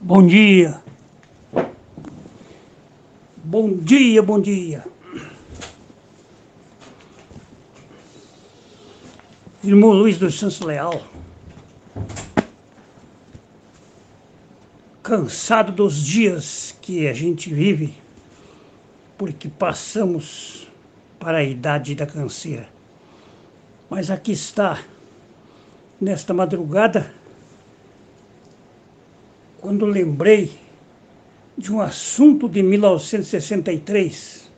Bom dia. Bom dia, bom dia. Irmão Luiz dos Santos Leal. Cansado dos dias que a gente vive, porque passamos para a idade da canseira. Mas aqui está, nesta madrugada, quando lembrei de um assunto de 1963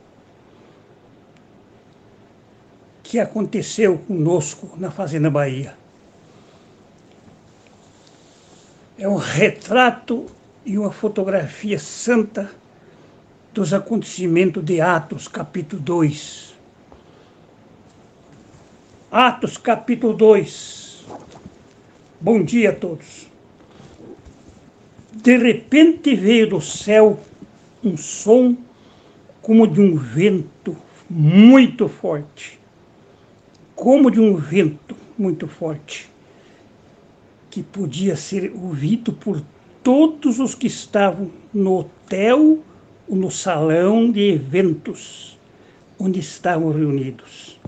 que aconteceu conosco na Fazenda Bahia. É um retrato e uma fotografia santa dos acontecimentos de Atos, capítulo 2. Atos, capítulo 2. Bom dia a todos. De repente veio do céu um som como de um vento muito forte. Como de um vento muito forte, que podia ser ouvido por todos os que estavam no hotel ou no salão de eventos onde estavam reunidos.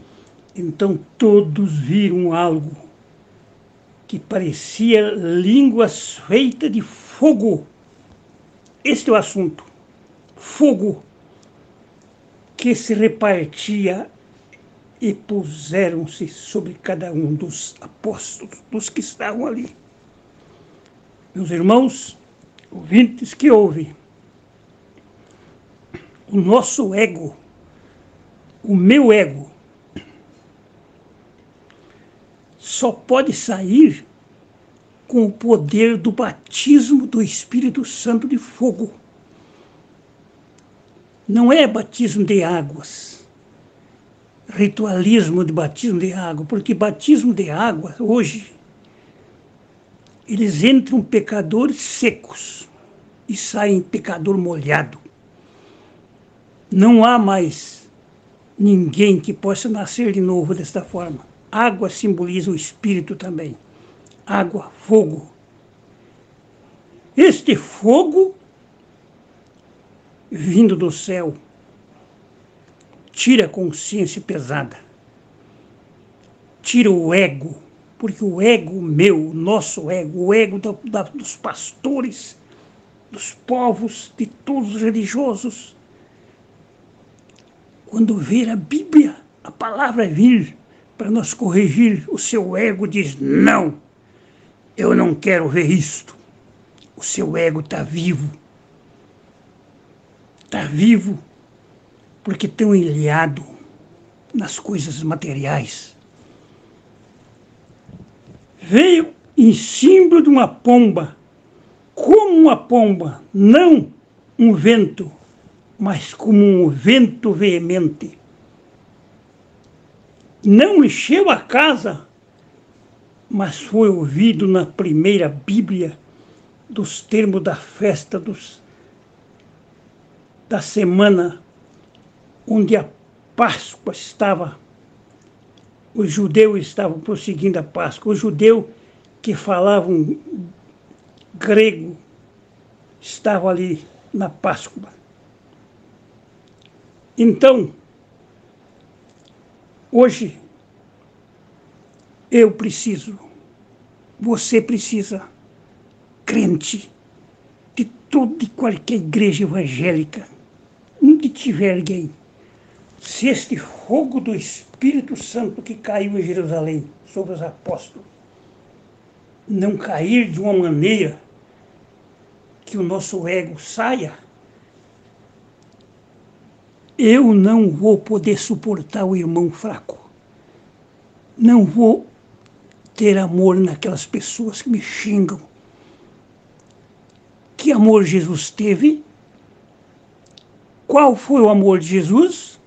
Então todos viram algo que parecia línguas feitas de fogo. Este é o assunto. Fogo que se repartia e puseram-se sobre cada um dos apóstolos, dos que estavam ali. Meus irmãos, ouvintes que ouvem, o nosso ego, o meu ego, só pode sair com o poder do batismo do Espírito Santo de fogo. Não é batismo de águas, ritualismo de batismo de água, porque batismo de água, hoje, eles entram pecadores secos e saem pecador molhado. Não há mais ninguém que possa nascer de novo desta forma. Água simboliza o Espírito também água, fogo. Este fogo, vindo do céu, tira a consciência pesada, tira o ego, porque o ego meu, o nosso ego, o ego da, dos pastores, dos povos, de todos os religiosos, quando ver a Bíblia, a palavra vir para nos corrigir, o seu ego diz não. Eu não quero ver isto. O seu ego está vivo. Está vivo porque tão ilhado nas coisas materiais. Veio em símbolo de uma pomba, como uma pomba, não um vento, mas como um vento veemente. Não encheu a casa mas foi ouvido na primeira Bíblia dos termos da festa dos, da semana onde a Páscoa estava, os judeus estavam prosseguindo a Páscoa. Os judeus que falavam grego estavam ali na Páscoa. Então, hoje, eu preciso, você precisa, crente de toda e qualquer igreja evangélica, onde tiver alguém, se este fogo do Espírito Santo que caiu em Jerusalém sobre os apóstolos não cair de uma maneira que o nosso ego saia, eu não vou poder suportar o irmão fraco. Não vou ter amor naquelas pessoas que me xingam. Que amor Jesus teve? Qual foi o amor de Jesus?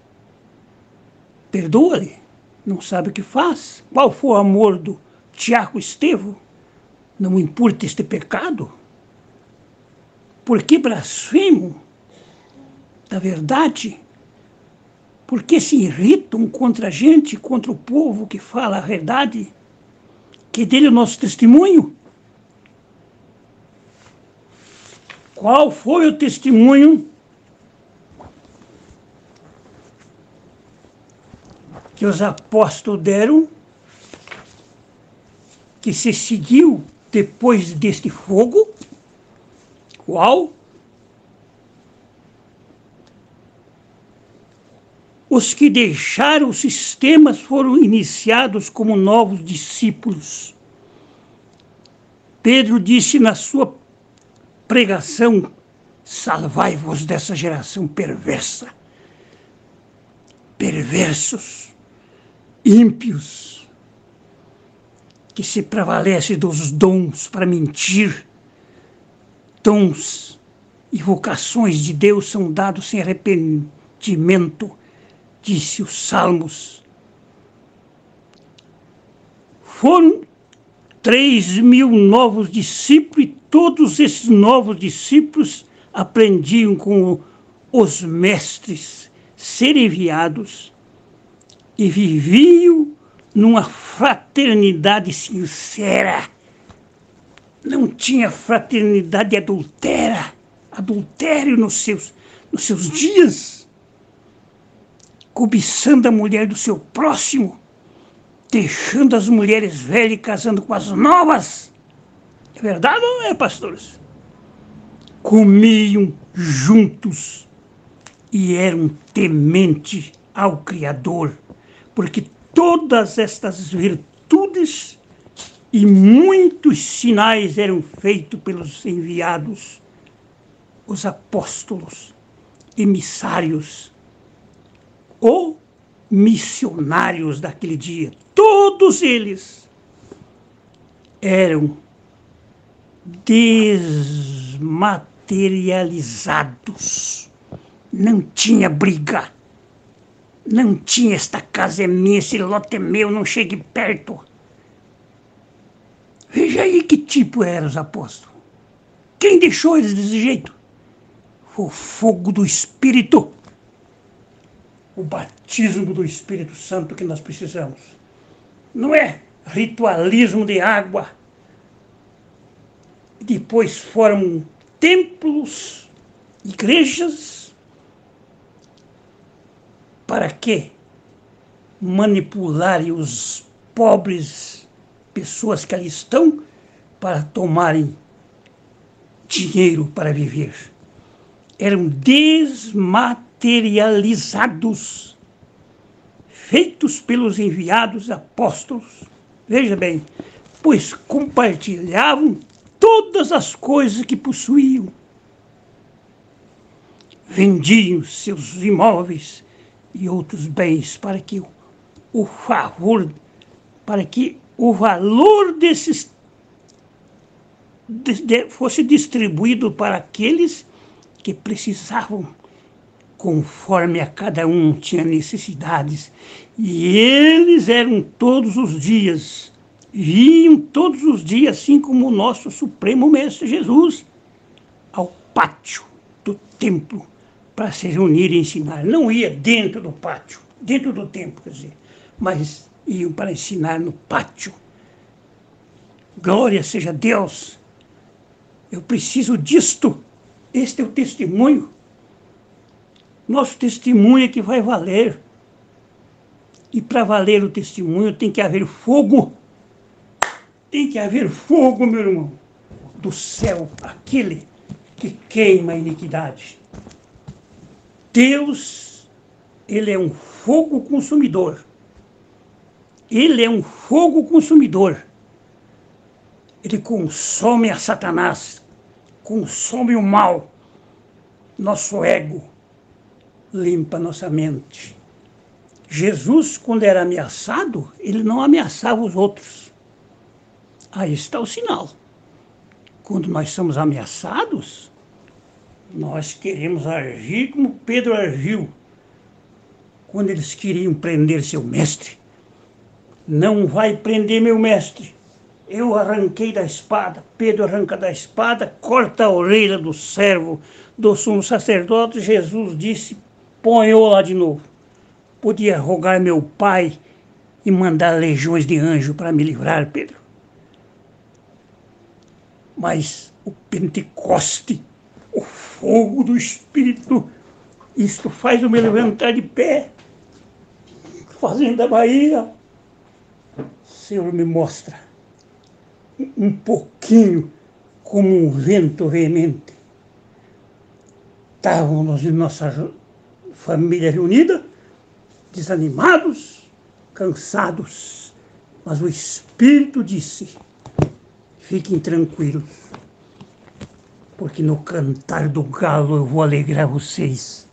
Perdoa-lhe, não sabe o que faz. Qual foi o amor do Tiago Estevo? Não importa este pecado? Por que blasfemo da verdade? Por que se irritam contra a gente, contra o povo que fala a verdade? Que dele o nosso testemunho. Qual foi o testemunho que os apóstolos deram que se seguiu depois deste fogo? Qual? Os que deixaram os sistemas foram iniciados como novos discípulos. Pedro disse na sua pregação: Salvai-vos dessa geração perversa. Perversos, ímpios, que se prevalece dos dons para mentir. Dons e vocações de Deus são dados sem arrependimento, disse os Salmos. Foram três mil novos discípulos e todos esses novos discípulos aprendiam com os mestres ser enviados e viviam numa fraternidade sincera. Não tinha fraternidade adultera, adultério nos seus, nos seus dias, cobiçando a mulher do seu próximo deixando as mulheres velhas e casando com as novas. É verdade ou não é, pastores? Comiam juntos e eram temente ao Criador, porque todas estas virtudes e muitos sinais eram feitos pelos enviados, os apóstolos, emissários ou missionários daquele dia. Todos eles eram desmaterializados. Não tinha briga. Não tinha esta casa é minha, esse lote é meu, não chegue perto. Veja aí que tipo eram os apóstolos. Quem deixou eles desse jeito? O fogo do Espírito o batismo do Espírito Santo que nós precisamos. Não é ritualismo de água. Depois formam templos, igrejas. Para quê? Manipularem os pobres pessoas que ali estão para tomarem dinheiro para viver. Eram desmatados materializados, feitos pelos enviados apóstolos. Veja bem, pois compartilhavam todas as coisas que possuíam. Vendiam seus imóveis e outros bens para que o favor, para que o valor desses de, de, fosse distribuído para aqueles que precisavam conforme a cada um tinha necessidades. E eles eram todos os dias, vinham todos os dias, assim como o nosso Supremo Mestre Jesus, ao pátio do templo para se reunir e ensinar. Não ia dentro do pátio, dentro do templo, quer dizer, mas iam para ensinar no pátio. Glória seja Deus! Eu preciso disto. Este é o testemunho nosso testemunho é que vai valer. E para valer o testemunho tem que haver fogo. Tem que haver fogo, meu irmão, do céu, aquele que queima a iniquidade. Deus, ele é um fogo consumidor. Ele é um fogo consumidor. Ele consome a Satanás, consome o mal, nosso ego limpa nossa mente. Jesus, quando era ameaçado, ele não ameaçava os outros. Aí está o sinal. Quando nós somos ameaçados, nós queremos agir como Pedro agiu. Quando eles queriam prender seu mestre. Não vai prender meu mestre. Eu arranquei da espada, Pedro arranca da espada, corta a orelha do servo do sumo sacerdote. Jesus disse: ponhou lá de novo. Podia rogar meu pai e mandar legiões de anjo para me livrar, Pedro. Mas o Pentecoste, fogo do Espírito. Isto faz eu me levantar de pé. Fazenda Bahia, Senhor me mostra um pouquinho como um vento veemente. Estávamos em nossa família reunida, desanimados, cansados, mas o Espírito disse: fiquem tranquilos, porque no cantar do galo eu vou alegrar vocês.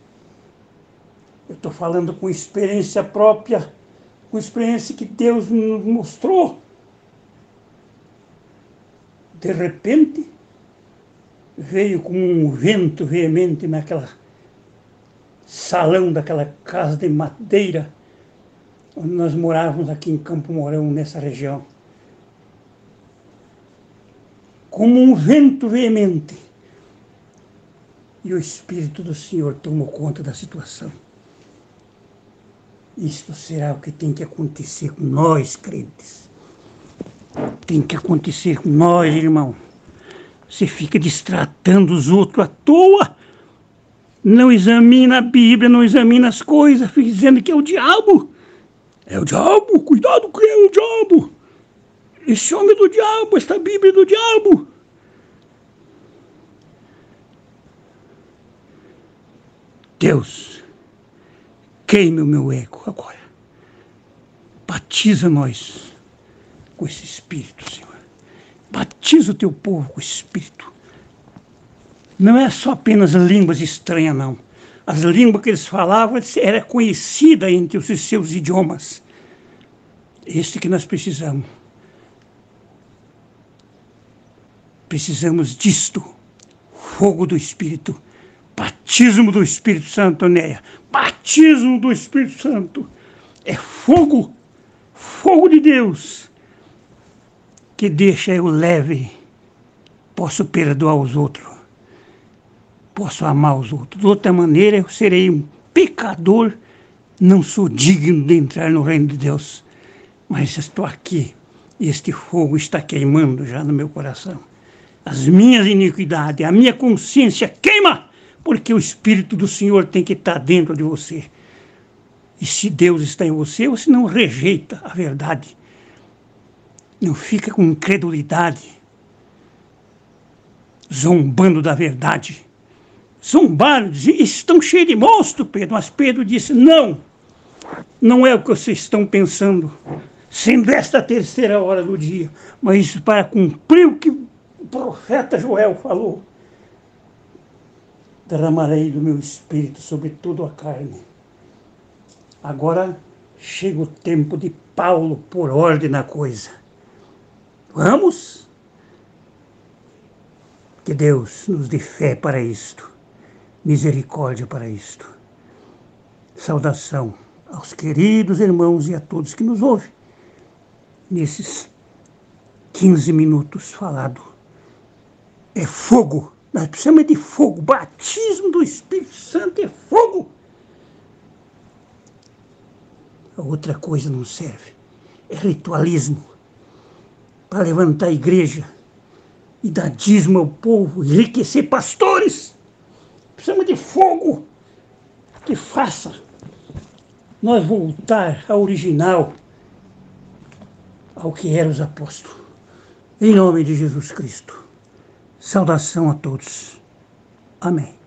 Eu estou falando com experiência própria, com experiência que Deus nos mostrou. De repente, veio como um vento veemente naquela salão daquela casa de madeira onde nós morávamos aqui em Campo Mourão, nessa região. Como um vento veemente. E o Espírito do Senhor tomou conta da situação. Isto será o que tem que acontecer com nós, crentes. Tem que acontecer com nós, irmão. Você fica distratando os outros à toa. Não examina a Bíblia, não examina as coisas, dizendo que é o diabo. É o diabo, cuidado que é o diabo. Esse homem é do diabo, esta Bíblia é do diabo. Deus, queime o meu ego agora. Batiza nós com esse Espírito, Senhor. Batiza o teu povo com o Espírito. Não é só apenas línguas estranhas, não. As línguas que eles falavam era conhecida entre os seus idiomas. Este que nós precisamos. Precisamos disto. Fogo do Espírito. Batismo do Espírito Santo, Neia. Batismo do Espírito Santo. É fogo. Fogo de Deus. Que deixa eu leve. Posso perdoar os outros posso amar os outros. De outra maneira, eu serei um pecador, não sou digno de entrar no reino de Deus. Mas estou aqui, e este fogo está queimando já no meu coração. As minhas iniquidades, a minha consciência queima, porque o Espírito do Senhor tem que estar dentro de você. E se Deus está em você, você não rejeita a verdade. Não fica com incredulidade, zombando da verdade zombaram, estão cheios de monstro, Pedro. Mas Pedro disse: não, não é o que vocês estão pensando, sendo esta terceira hora do dia, mas isso para cumprir o que o profeta Joel falou. Derramarei do meu espírito sobre toda a carne. Agora chega o tempo de Paulo por ordem na coisa. Vamos? Que Deus nos dê fé para isto misericórdia para isto. Saudação aos queridos irmãos e a todos que nos ouvem nesses 15 minutos falado. É fogo, nós precisamos de fogo, batismo do Espírito Santo é fogo. A outra coisa não serve, é ritualismo para levantar a igreja e dar dízimo ao povo, enriquecer pastores. Precisamos de fogo que faça nós voltar ao original, ao que eram os apóstolos. Em nome de Jesus Cristo. Saudação a todos. Amém.